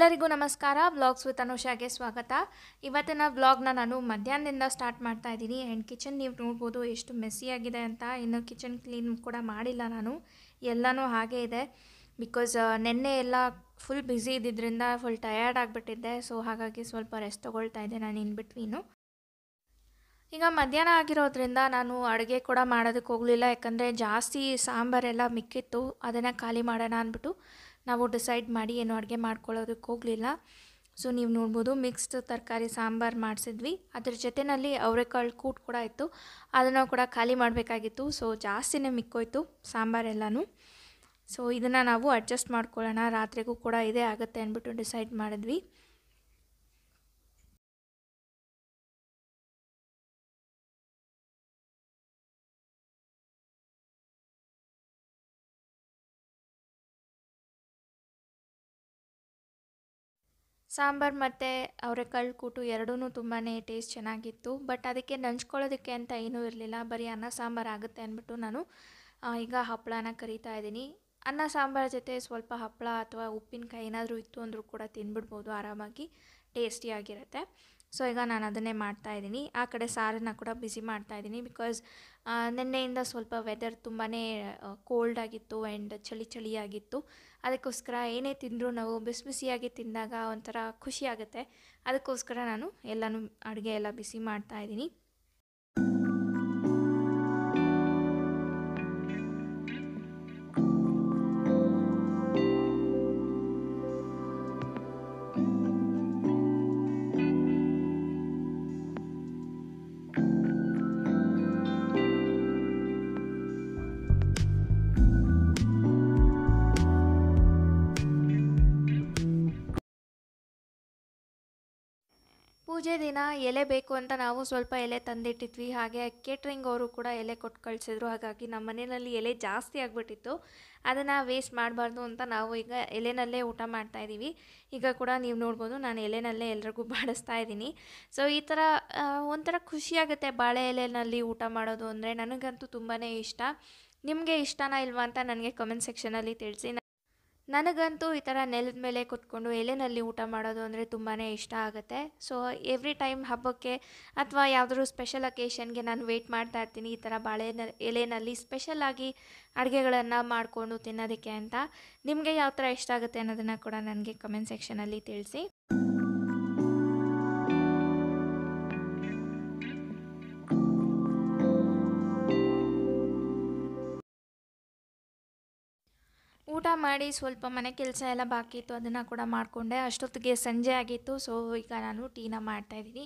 ಎಲ್ಲರಿಗೂ ನಮಸ್ಕಾರ. Blogs with ಅನುಷಾಗೆ ಸ್ವಾಗತ. ಇವತ್ತಿನ ವ್ಲಾಗ್ನ ನಾನು ಮಧ್ಯಾಹ್ನದಿಂದ ಸ್ಟಾರ್ಟ್ ಮಾಡ್ತಾ ಇದ್ದೀನಿ. ಆ್ಯಂಡ್ ಕಿಚನ್ ನೀವು ನೋಡ್ಬೋದು ಎಷ್ಟು ಮೆಸ್ಸಿಯಾಗಿದೆ ಅಂತ. ಇನ್ನು ಕಿಚನ್ ಕ್ಲೀನ್ ಕೂಡ ಮಾಡಿಲ್ಲ ನಾನು. ಎಲ್ಲನೂ ಹಾಗೇ ಇದೆ. ಬಿಕಾಸ್ ನಿನ್ನೆ ಎಲ್ಲ ಫುಲ್ ಬ್ಯುಸಿ ಇದ್ದಿದ್ದರಿಂದ ಫುಲ್ ಟಯರ್ಡ್ ಆಗಿಬಿಟ್ಟಿದ್ದೆ. ಸೊ ಹಾಗಾಗಿ ಸ್ವಲ್ಪ ರೆಸ್ಟ್ ತೊಗೊಳ್ತಾ ಇದ್ದೆ ನಾನು ಇನ್ ಬಿಟ್ವೀನು ಈಗ ಮಧ್ಯಾಹ್ನ ಆಗಿರೋದ್ರಿಂದ ನಾನು ಅಡುಗೆ ಕೂಡ ಮಾಡೋದಕ್ಕೆ ಹೋಗಲಿಲ್ಲ. ಯಾಕಂದರೆ ಜಾಸ್ತಿ ಸಾಂಬಾರೆಲ್ಲ ಮಿಕ್ಕಿತ್ತು. ಅದನ್ನು ಖಾಲಿ ಮಾಡೋಣ ಅಂದ್ಬಿಟ್ಟು ನಾವು ಡಿಸೈಡ್ ಮಾಡಿ ಏನು ಅಡುಗೆ ಮಾಡ್ಕೊಳ್ಳೋದಕ್ಕೆ ಹೋಗಲಿಲ್ಲ. ಸೊ ನೀವು ನೋಡ್ಬೋದು ಮಿಕ್ಸ್ಡ್ ತರಕಾರಿ, ಸಾಂಬಾರು ಮಾಡಿಸಿದ್ವಿ. ಅದ್ರ ಜೊತೆಯಲ್ಲಿ ಅವರೆಕಾಳು ಕೂಟ್ ಕೂಡ ಇತ್ತು. ಅದನ್ನು ಕೂಡ ಖಾಲಿ ಮಾಡಬೇಕಾಗಿತ್ತು. ಸೊ ಜಾಸ್ತಿನೇ ಮಿಕ್ಕೋಯ್ತು ಸಾಂಬಾರೆಲ್ಲನೂ ಸೊ ಇದನ್ನು ನಾವು ಅಡ್ಜಸ್ಟ್ ಮಾಡ್ಕೊಳ್ಳೋಣ. ರಾತ್ರಿಗೂ ಕೂಡ ಇದೇ ಆಗುತ್ತೆ ಅಂದ್ಬಿಟ್ಟು ಡಿಸೈಡ್ ಮಾಡಿದ್ವಿ. ಸಾಂಬಾರು ಮತ್ತು ಅವರೆಕಾಳು ಕೂಟು ಎರಡೂ ತುಂಬಾ ಟೇಸ್ಟ್ ಚೆನ್ನಾಗಿತ್ತು. ಬಟ್ ಅದಕ್ಕೆ ನಂಚ್ಕೊಳ್ಳೋದಕ್ಕೆ ಅಂತ ಏನೂ ಇರಲಿಲ್ಲ. ಬರೀ ಅನ್ನ, ಸಾಂಬಾರು ಆಗುತ್ತೆ ಅಂದ್ಬಿಟ್ಟು ನಾನು ಈಗ ಹಪ್ಪಳನ ಕರಿತಾ ಇದ್ದೀನಿ. ಅನ್ನ, ಸಾಂಬಾರು ಜೊತೆ ಸ್ವಲ್ಪ ಹಪ್ಪಳ ಅಥವಾ ಉಪ್ಪಿನಕಾಯಿ ಏನಾದರೂ ಇತ್ತು ಅಂದರೂ ಕೂಡ ತಿಂದ್ಬಿಡ್ಬೋದು ಆರಾಮಾಗಿ. ಟೇಸ್ಟಿಯಾಗಿರುತ್ತೆ ಸೊ ಈಗ ನಾನು ಅದನ್ನೇ ಮಾಡ್ತಾ ಇದ್ದೀನಿ. ಆ ಕಡೆ ಸಾರನ್ನು ಕೂಡ ಬಿಸಿ ಮಾಡ್ತಾ ಇದ್ದೀನಿ ಬಿಕಾಸ್ ನಿನ್ನೆಯಿಂದ ಸ್ವಲ್ಪ ವೆದರ್ ತುಂಬಾ ಕೋಲ್ಡ್ ಆಗಿತ್ತು ಆ್ಯಂಡ್ ಚಳಿ ಚಳಿಯಾಗಿತ್ತು. ಅದಕ್ಕೋಸ್ಕರ ಏನೇ ತಿಂದರೂ ನಾವು ಬಿಸಿ ಬಿಸಿಯಾಗಿ ತಿಂದಾಗ ಒಂಥರ ಖುಷಿ ಆಗುತ್ತೆ. ಅದಕ್ಕೋಸ್ಕರ ನಾನು ಎಲ್ಲನೂ ಅಡುಗೆ ಎಲ್ಲ ಬಿಸಿ ಮಾಡ್ತಾ ಇದ್ದೀನಿ. ಪೂಜೆ ದಿನ ಎಲೆ ಬೇಕು ಅಂತ ನಾವು ಸ್ವಲ್ಪ ಎಲೆ ತಂದಿಟ್ಟಿದ್ವಿ. ಹಾಗೆ ಕೇಟ್ರಿಂಗ್ ಅವರು ಕೂಡ ಎಲೆ ಕೊಟ್ಟು ಕಳಿಸಿದ್ರು. ಹಾಗಾಗಿ ನಮ್ಮ ಮನೆಯಲ್ಲಿ ಎಲೆ ಜಾಸ್ತಿ ಆಗಿಬಿಟ್ಟಿತ್ತು. ಅದನ್ನು ವೇಸ್ಟ್ ಮಾಡಬಾರ್ದು ಅಂತ ನಾವು ಈಗ ಎಲೆನಲ್ಲೇ ಊಟ ಮಾಡ್ತಾ ಇದ್ದೀವಿ. ಈಗ ಕೂಡ ನೀವು ನೋಡ್ಬೋದು ನಾನು ಎಲೆನಲ್ಲೇ ಎಲ್ರಿಗೂ ಬಾಡಿಸ್ತಾ ಇದ್ದೀನಿ. ಸೊ ಈ ಥರ ಒಂಥರ ಖುಷಿಯಾಗುತ್ತೆ ಬಾಳೆ ಎಲೆನಲ್ಲಿ ಊಟ ಮಾಡೋದು ಅಂದರೆ. ನನಗಂತೂ ತುಂಬಾ ಇಷ್ಟ. ನಿಮಗೆ ಇಷ್ಟನಾ ಇಲ್ವಾ ಅಂತ ನನಗೆ ಕಮೆಂಟ್ ಸೆಕ್ಷನಲ್ಲಿ ತಿಳಿಸಿ. ನನಗಂತೂ ಈ ಥರ ನೆಲದ ಮೇಲೆ ಕುತ್ಕೊಂಡು ಎಲೆನಲ್ಲಿ ಊಟ ಮಾಡೋದು ಅಂದರೆ ತುಂಬಾ ಇಷ್ಟ ಆಗುತ್ತೆ. ಸೊ ಎವ್ರಿ ಟೈಮ್ ಹಬ್ಬಕ್ಕೆ ಅಥವಾ ಯಾವುದಾದ್ರು ಸ್ಪೆಷಲ್ ಅಕೇಶನ್ಗೆ ನಾನು ವೆಯ್ಟ್ ಮಾಡ್ತಾ ಇರ್ತೀನಿ ಈ ಥರ ಬಾಳೆ ಎಲೆನಲ್ಲಿ ಸ್ಪೆಷಲಾಗಿ ಅಡುಗೆಗಳನ್ನು ಮಾಡಿಕೊಂಡು ತಿನ್ನೋದಕ್ಕೆ ಅಂತ. ನಿಮಗೆ ಯಾವ ಥರ ಇಷ್ಟ ಆಗುತ್ತೆ ಅನ್ನೋದನ್ನು ಕೂಡ ನನಗೆ ಕಮೆಂಟ್ ಸೆಕ್ಷನಲ್ಲಿ ತಿಳಿಸಿ. ಮಾಡಿ ಸ್ವಲ್ಪ ಮನೆ ಕೆಲಸ ಎಲ್ಲ ಬಾಕಿ ಇತ್ತು, ಅದನ್ನು ಕೂಡ ಮಾಡಿಕೊಂಡೆ. ಅಷ್ಟೊತ್ತಿಗೆ ಸಂಜೆ ಆಗಿತ್ತು ಸೊ ಈಗ ನಾನು ಟೀನ ಮಾಡ್ತಾಯಿದ್ದೀನಿ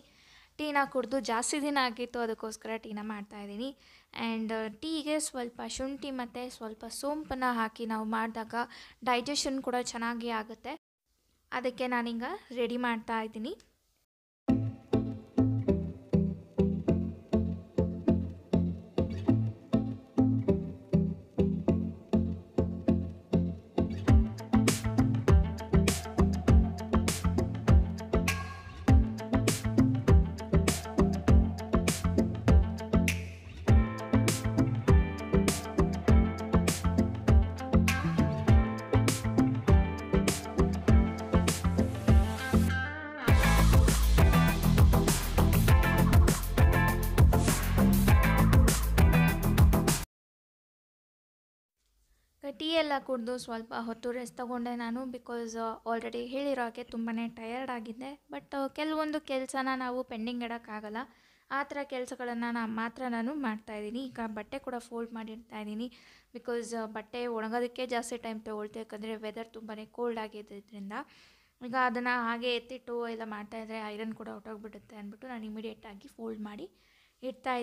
ಟೀನ ಕುಡಿದು ಜಾಸ್ತಿ ದಿನ ಆಗಿತ್ತು, ಅದಕ್ಕೋಸ್ಕರ ಟೀನ ಮಾಡ್ತಾಯಿದ್ದೀನಿ ಆ್ಯಂಡ್ ಟೀಗೆ ಸ್ವಲ್ಪ ಶುಂಠಿ ಮತ್ತು ಸ್ವಲ್ಪ ಸೋಂಪನ್ನು ಹಾಕಿ ನಾವು ಮಾಡಿದಾಗ ಡೈಜೆಷನ್ ಕೂಡ ಚೆನ್ನಾಗಿ ಆಗುತ್ತೆ. ಅದಕ್ಕೆ ನಾನೀಗ ರೆಡಿ ಮಾಡ್ತಾ ಇದ್ದೀನಿ. ಟೀ ಎಲ್ಲ ಕುಡಿದು ಸ್ವಲ್ಪ ಹೊತ್ತು ರೆಸ್ಟ್ ತಗೊಂಡೆ ನಾನು ಬಿಕಾಸ್ ಆಲ್ರೆಡಿ ಹೇಳಿರೋ ಹಾಗೆ ತುಂಬಾ ಟಯರ್ಡ್ ಆಗಿದ್ದೆ. ಬಟ್ ಕೆಲವೊಂದು ಕೆಲಸನ ನಾವು ಪೆಂಡಿಂಗ್ ಇಡೋಕ್ಕಾಗಲ್ಲ ಆ ಥರ ಕೆಲಸಗಳನ್ನು ನಾನು ಮಾತ್ರ ನಾನು ಮಾಡ್ತಾಯಿದ್ದೀನಿ ಈಗ ಬಟ್ಟೆ ಕೂಡ ಫೋಲ್ಡ್ ಮಾಡಿರ್ತಾ ಇದ್ದೀನಿ. ಬಿಕಾಸ್ ಬಟ್ಟೆ ಒಣಗೋದಕ್ಕೆ ಜಾಸ್ತಿ ಟೈಮ್ ತೊಗೊಳ್ತೆ. ಯಾಕಂದರೆ ವೆದರ್ ತುಂಬಾ ಕೋಲ್ಡ್ ಆಗಿದ್ದರಿಂದ ಈಗ ಅದನ್ನು ಹಾಗೆ ಎತ್ತಿಟ್ಟು ಎಲ್ಲ ಮಾಡ್ತಾಯಿದ್ರೆ ಐರನ್ ಕೂಡ ಹೊಟ್ಟೋಗ್ಬಿಡುತ್ತೆ ಅಂದ್ಬಿಟ್ಟು ನಾನು ಇಮಿಡಿಯೇಟಾಗಿ ಫೋಲ್ಡ್ ಮಾಡಿ ಇಡ್ತಾ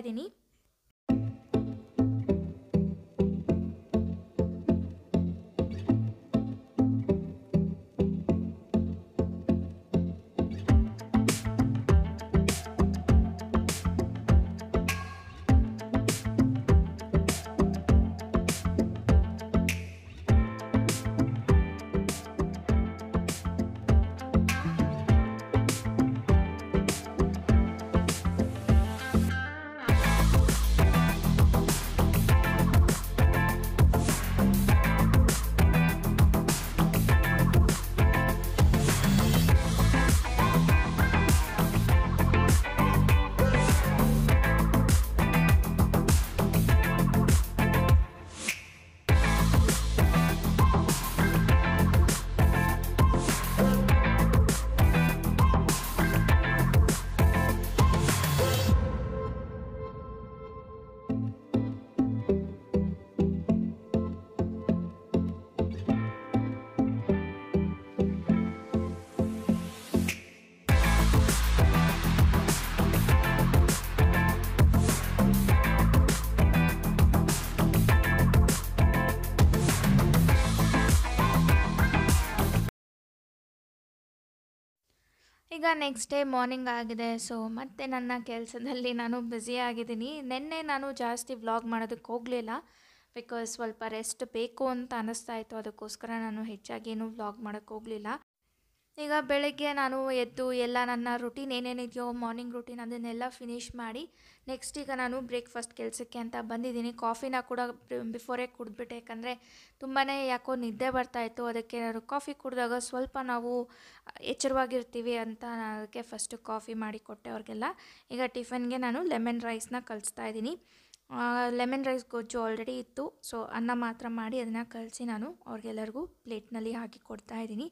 ಈಗ ನೆಕ್ಸ್ಟ್ ಡೇ ಮಾರ್ನಿಂಗ್ ಆಗಿದೆ. ಸೊ ಮತ್ತೆ ನನ್ನ ಕೆಲಸದಲ್ಲಿ ನಾನು ಬ್ಯುಸಿ ಆಗಿದ್ದೀನಿ. ನಿನ್ನೆ ನಾನು ಜಾಸ್ತಿ ವ್ಲಾಗ್ ಮಾಡೋದಕ್ಕೆ ಹೋಗಲಿಲ್ಲ. ಬಿಕಾಸ್ ಸ್ವಲ್ಪ ರೆಸ್ಟ್ ಬೇಕು ಅಂತ ಅನ್ನಿಸ್ತಾ ಇತ್ತು. ಅದಕ್ಕೋಸ್ಕರ ನಾನು ಹೆಚ್ಚಾಗಿ ಏನು ವ್ಲಾಗ್ ಮಾಡೋಕ್ಕೆ ಹೋಗಲಿಲ್ಲ. ಈಗ ಬೆಳಗ್ಗೆ ನಾನು ಎದ್ದು ಎಲ್ಲ ನನ್ನ ರುಟೀನ್ ಏನೇನಿದೆಯೋ ಮಾರ್ನಿಂಗ್ ರುಟೀನ್ ಅದನ್ನೆಲ್ಲ ಫಿನಿಶ್ ಮಾಡಿ ನೆಕ್ಸ್ಟ್ ಈಗ ನಾನು ಬ್ರೇಕ್ಫಾಸ್ಟ್ ಕೆಲಸಕ್ಕೆ ಅಂತ ಬಂದಿದ್ದೀನಿ. ಕಾಫಿನ ಕೂಡ ಬಿಫೋರೇ ಕುಡಿದ್ಬಿಟ್ಟೆ. ಯಾಕಂದರೆ ತುಂಬಾ ಯಾಕೋ ನಿದ್ದೆ ಬರ್ತಾಯಿತ್ತು ಅದಕ್ಕೆ ಕಾಫಿ ಕುಡಿದಾಗ ಸ್ವಲ್ಪ ನಾವು ಎಚ್ಚರವಾಗಿರ್ತೀವಿ ಅಂತ ಅದಕ್ಕೆ ಫಸ್ಟು ಕಾಫಿ ಮಾಡಿ ಕೊಟ್ಟೆ ಅವ್ರಿಗೆಲ್ಲ. ಈಗ ಟಿಫನ್ಗೆ ನಾನು ಲೆಮನ್ ರೈಸ್ನ ಕಲಿಸ್ತಾ ಇದ್ದೀನಿ. ಲೆಮನ್ ರೈಸ್ ಗೊಜ್ಜು ಆಲ್ರೆಡಿ ಇತ್ತು. ಸೊ ಅನ್ನ ಮಾತ್ರ ಮಾಡಿ ಅದನ್ನು ಕಲಸಿ ನಾನು ಅವ್ರಿಗೆಲ್ಲರಿಗೂ ಪ್ಲೇಟ್ನಲ್ಲಿ ಹಾಕಿ ಕೊಡ್ತಾ ಇದ್ದೀನಿ.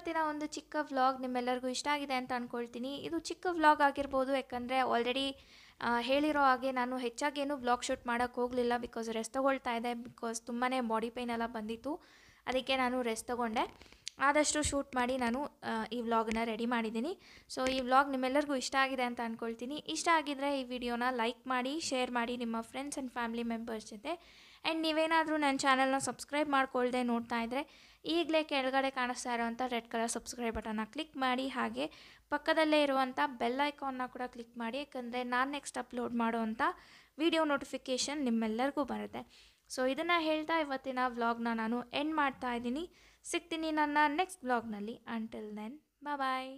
ಇವತ್ತಿನ ಒಂದು ಚಿಕ್ಕ ವ್ಲಾಗ್ ನಿಮ್ಮೆಲ್ಲರಿಗೂ ಇಷ್ಟ ಆಗಿದೆ ಅಂತ ಅಂದ್ಕೊಳ್ತೀನಿ ಇದು ಚಿಕ್ಕ ವ್ಲಾಗ್ ಆಗಿರ್ಬೋದು, ಯಾಕಂದರೆ ಆಲ್ರೆಡಿ ಹೇಳಿರೋ ಹಾಗೆ ನಾನು ಹೆಚ್ಚಾಗೇನು ವ್ಲಾಗ್ ಶೂಟ್ ಮಾಡೋಕ್ಕೆ ಹೋಗಲಿಲ್ಲ ಬಿಕಾಸ್ ರೆಸ್ಟ್ ತೊಗೊಳ್ತಾ ಇದೆ ಬಿಕಾಸ್ ತುಂಬಾ ಬಾಡಿ ಪೇನ್ ಎಲ್ಲ ಬಂದಿತ್ತು. ಅದಕ್ಕೆ ನಾನು ರೆಸ್ಟ್ ತೊಗೊಂಡೆ. ಆದಷ್ಟು ಶೂಟ್ ಮಾಡಿ ನಾನು ಈ ವ್ಲಾಗ್ನ ರೆಡಿ ಮಾಡಿದ್ದೀನಿ. ಸೊ ಈ ವ್ಲಾಗ್ ನಿಮ್ಮೆಲ್ಲರಿಗೂ ಇಷ್ಟ ಆಗಿದೆ ಅಂತ ಅಂದ್ಕೊಳ್ತೀನಿ ಇಷ್ಟ ಆಗಿದ್ರೆ ಈ ವಿಡಿಯೋನ ಲೈಕ್ ಮಾಡಿ ಶೇರ್ ಮಾಡಿ ನಿಮ್ಮ ಫ್ರೆಂಡ್ಸ್ ಆ್ಯಂಡ್ ಫ್ಯಾಮಿಲಿ ಮೆಂಬರ್ಸ್ ಜೊತೆ. ಆ್ಯಂಡ್ ನೀವೇನಾದರೂ ನನ್ನ ಚಾನಲ್ನ ಸಬ್ಸ್ಕ್ರೈಬ್ ಮಾಡ್ಕೊಳ್ದೆ ನೋಡ್ತಾ ಇದ್ದರೆ ಈಗಲೇ ಕೆಳಗಡೆ ಕಾಣಿಸ್ತಾ ಇರೋವಂಥ ರೆಡ್ ಕಲರ್ ಸಬ್ಸ್ಕ್ರೈಬ್ ಬಟನ್ನ ಕ್ಲಿಕ್ ಮಾಡಿ ಹಾಗೆ ಪಕ್ಕದಲ್ಲೇ ಇರುವಂಥ ಬೆಲ್ ಐಕಾನ್ನ ಕೂಡ ಕ್ಲಿಕ್ ಮಾಡಿ, ಯಾಕಂದರೆ ನಾನು ನೆಕ್ಸ್ಟ್ ಅಪ್ಲೋಡ್ ಮಾಡುವಂಥ ವಿಡಿಯೋ ನೋಟಿಫಿಕೇಷನ್ ನಿಮ್ಮೆಲ್ಲರಿಗೂ ಬರುತ್ತೆ. ಸೊ, ಇದನ್ನು ಹೇಳ್ತಾ ಇವತ್ತಿನ ವ್ಲಾಗ್ನ ನಾನು ಎಂಡ್ ಮಾಡ್ತಾ ಇದ್ದೀನಿ. ಸಿಗ್ತೀನಿ ನನ್ನ ನೆಕ್ಸ್ಟ್ ವ್ಲಾಗ್ನಲ್ಲಿ. Until then bye